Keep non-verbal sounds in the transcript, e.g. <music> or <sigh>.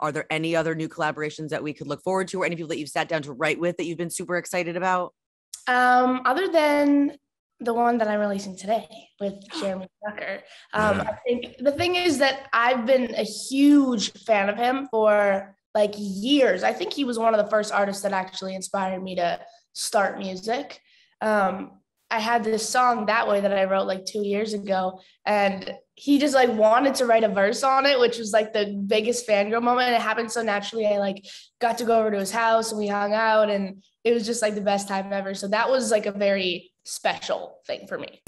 are there any other new collaborations that we could look forward to or any people that you've sat down to write with that you've been super excited about um, other than the one that I'm releasing today with <gasps> Jeremy Zucker. Um, I think the thing is that I've been a huge fan of him for like years. I think he was one of the first artists that actually inspired me to start music. Um, I had this song that way that I wrote like two years ago, and he just like wanted to write a verse on it, which was like the biggest fangirl moment. It happened so naturally. I like got to go over to his house and we hung out, and it was just like the best time ever. So that was like a very special thing for me.